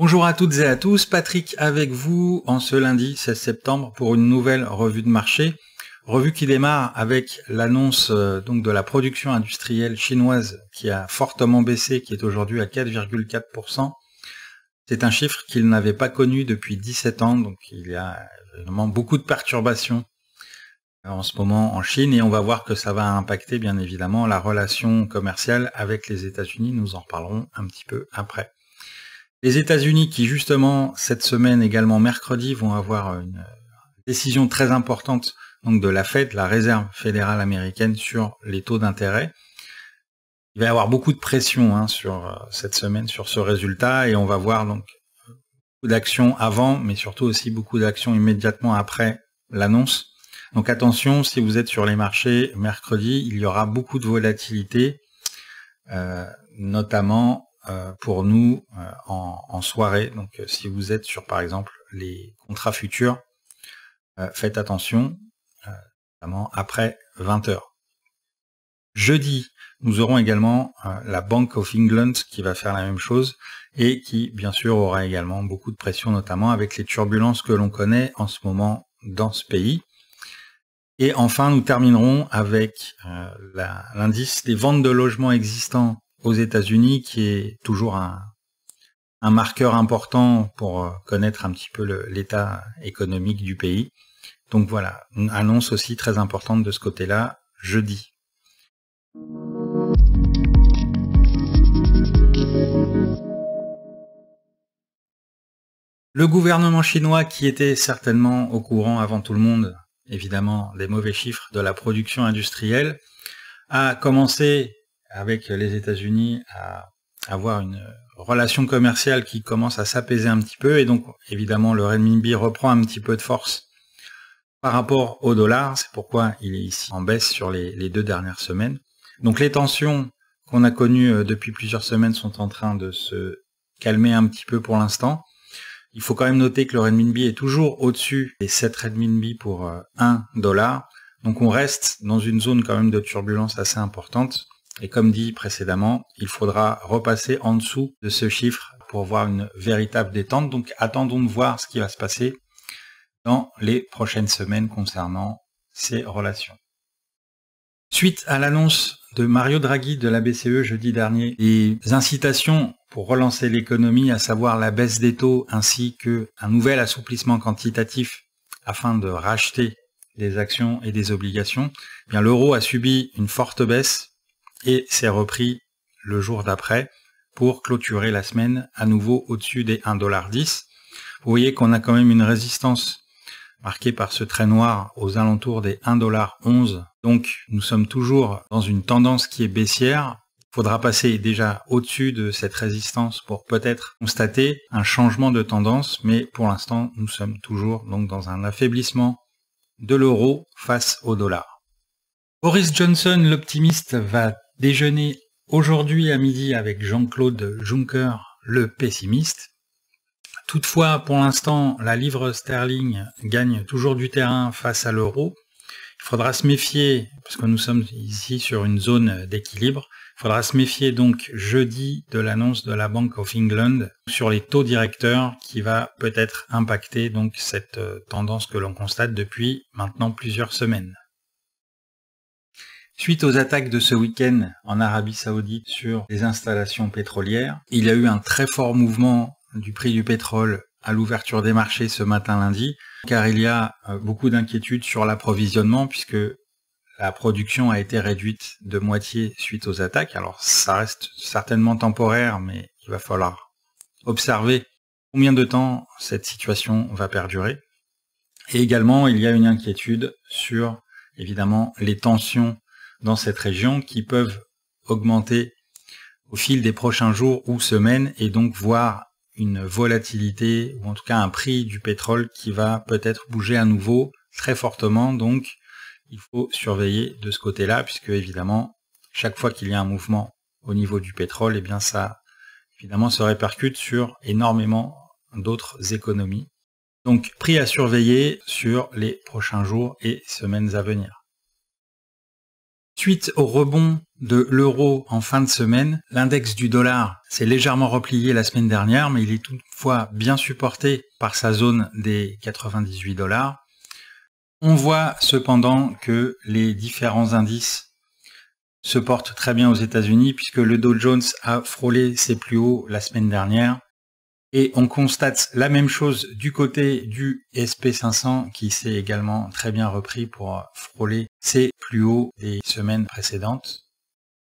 Bonjour à toutes et à tous, Patrick avec vous en ce lundi 16 septembre pour une nouvelle revue de marché. Revue qui démarre avec l'annonce euh, donc de la production industrielle chinoise qui a fortement baissé, qui est aujourd'hui à 4,4%. C'est un chiffre qu'il n'avait pas connu depuis 17 ans, donc il y a vraiment beaucoup de perturbations en ce moment en Chine et on va voir que ça va impacter bien évidemment la relation commerciale avec les États-Unis. Nous en reparlerons un petit peu après. Les États-Unis qui justement cette semaine également mercredi vont avoir une décision très importante donc de la Fed, la Réserve fédérale américaine sur les taux d'intérêt. Il va y avoir beaucoup de pression hein, sur euh, cette semaine sur ce résultat et on va voir donc beaucoup d'actions avant, mais surtout aussi beaucoup d'actions immédiatement après l'annonce. Donc attention, si vous êtes sur les marchés mercredi, il y aura beaucoup de volatilité, euh, notamment pour nous euh, en, soirée. Donc euh, si vous êtes sur par exemple les contrats futurs, faites attention, notamment après 20 heures. Jeudi, nous aurons également la Bank of England qui va faire la même chose et qui bien sûr aura également beaucoup de pression notamment avec les turbulences que l'on connaît en ce moment dans ce pays. Et enfin, nous terminerons avec l'indice des ventes de logements existants aux États-Unis, qui est toujours un, marqueur important pour euh, connaître un petit peu l'état économique du pays. Donc voilà, une annonce aussi très importante de ce côté-là, jeudi. Le gouvernement chinois, qui était certainement au courant avant tout le monde, évidemment, des mauvais chiffres de la production industrielle, a commencé avec les États-Unis à avoir une relation commerciale qui commence à s'apaiser un petit peu et donc évidemment le renminbi reprend un petit peu de force par rapport au dollar, c'est pourquoi il est ici en baisse sur les, deux dernières semaines. Donc les tensions qu'on a connues euh, depuis plusieurs semaines sont en train de se calmer un petit peu pour l'instant. Il faut quand même noter que le renminbi est toujours au-dessus des 7 renminbi pour 1 euh, dollar. Donc on reste dans une zone quand même de turbulence assez importante. Et comme dit précédemment, il faudra repasser en dessous de ce chiffre pour voir une véritable détente. Donc attendons de voir ce qui va se passer dans les prochaines semaines concernant ces relations. Suite à l'annonce de Mario Draghi de la BCE jeudi dernier, les incitations pour relancer l'économie, à savoir la baisse des taux ainsi qu'un nouvel assouplissement quantitatif afin de racheter des actions et des obligations, eh l'euro a subi une forte baisse et c'est repris le jour d'après pour clôturer la semaine à nouveau au-dessus des 1,10$. Vous voyez qu'on a quand même une résistance marquée par ce trait noir aux alentours des 1,11$. Donc nous sommes toujours dans une tendance qui est baissière. Il faudra passer déjà au-dessus de cette résistance pour peut-être constater un changement de tendance, mais pour l'instant nous sommes toujours donc dans un affaiblissement de l'euro face au dollar. Boris Johnson, l'optimiste, va Déjeuner aujourd'hui à midi avec Jean-Claude Juncker, le pessimiste. Toutefois, pour l'instant, la livre sterling gagne toujours du terrain face à l'euro. Il faudra se méfier, parce que nous sommes ici sur une zone d'équilibre, il faudra se méfier donc jeudi de l'annonce de la Bank of England sur les taux directeurs qui va peut-être impacter donc cette tendance que l'on constate depuis maintenant plusieurs semaines. Suite aux attaques de ce week-end en Arabie Saoudite sur les installations pétrolières, il y a eu un très fort mouvement du prix du pétrole à l'ouverture des marchés ce matin lundi, car il y a euh, beaucoup d'inquiétudes sur l'approvisionnement puisque la production a été réduite de moitié suite aux attaques. Alors ça reste certainement temporaire, mais il va falloir observer combien de temps cette situation va perdurer. Et également, il y a une inquiétude sur évidemment les tensions dans cette région qui peuvent augmenter au fil des prochains jours ou semaines et donc voir une volatilité ou en tout cas un prix du pétrole qui va peut-être bouger à nouveau très fortement. Donc il faut surveiller de ce côté-là puisque évidemment chaque fois qu'il y a un mouvement au niveau du pétrole, et eh bien ça évidemment se répercute sur énormément d'autres économies. Donc prix à surveiller sur les prochains jours et semaines à venir. Suite au rebond de l'euro en fin de semaine. L'index du dollar s'est légèrement replié la semaine dernière, mais il est toutefois bien supporté par sa zone des 98 dollars. On voit cependant que les différents indices se portent très bien aux États-Unis puisque le Dow Jones a frôlé ses plus hauts la semaine dernière. Et on constate la même chose du côté du SP500 qui s'est également très bien repris pour frôler ses plus hauts des semaines précédentes.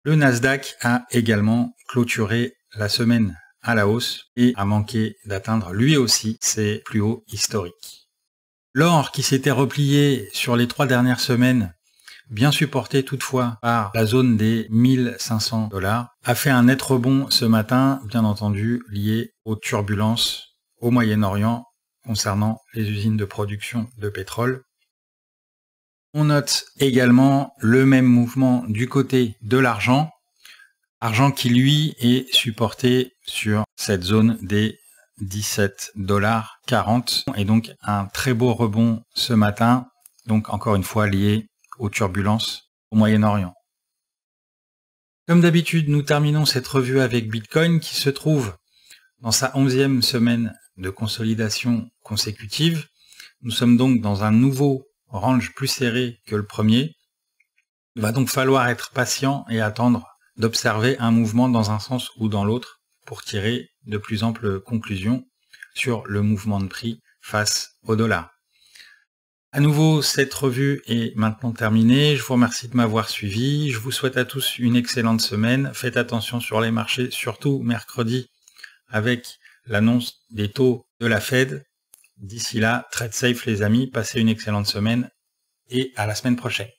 Le Nasdaq a également clôturé la semaine à la hausse et a manqué d'atteindre lui aussi ses plus hauts historiques. L'or qui s'était replié sur les trois dernières semaines bien supporté toutefois par la zone des 1500 dollars, a fait un net rebond ce matin, bien entendu lié aux turbulences au Moyen-Orient concernant les usines de production de pétrole. On note également le même mouvement du côté de l'argent, argent qui lui est supporté sur cette zone des 17 dollars 40 et donc un très beau rebond ce matin, donc encore une fois lié aux turbulences au Moyen-Orient. Comme d'habitude, nous terminons cette revue avec Bitcoin qui se trouve dans sa onzième semaine de consolidation consécutive. Nous sommes donc dans un nouveau range plus serré que le premier. Il va donc falloir être patient et attendre d'observer un mouvement dans un sens ou dans l'autre pour tirer de plus amples conclusions sur le mouvement de prix face au dollar. À nouveau, cette revue est maintenant terminée. Je vous remercie de m'avoir suivi. Je vous souhaite à tous une excellente semaine. Faites attention sur les marchés, surtout mercredi avec l'annonce des taux de la Fed. D'ici là, trade safe les amis, passez une excellente semaine et à la semaine prochaine.